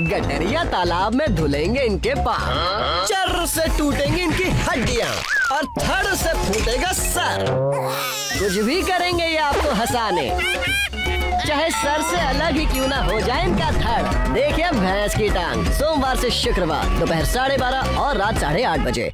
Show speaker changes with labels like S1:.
S1: गटरिया तालाब में धुलेंगे इनके पाँव। चर से टूटेंगे इनकी हड्डियाँ और थड़ से फूटेगा सर। कुछ भी करेंगे ये आपको हंसाने। चाहे सर से अलग ही क्यों ना हो जाए इनका धड़। देखिए भैंस की टांग। सोमवार से शुक्रवार, दोपहर साढ़े बारह और रात साढ़े आठ बजे।